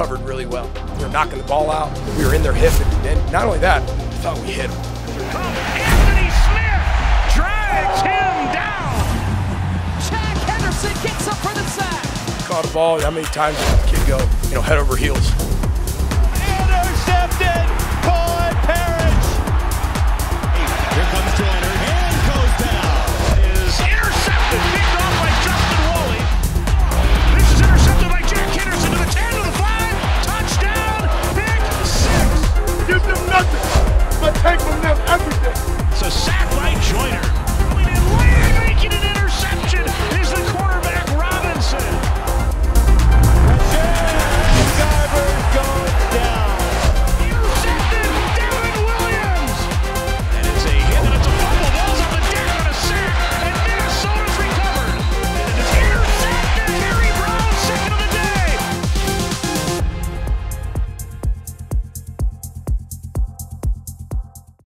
covered really well. We were knocking the ball out. We were in their hip, and, and not only that, I thought we hit them. Anthony Smith drags him down. Jack Henderson gets up for the sack. Caught a ball. How many times did the kid go, you know, head over heels?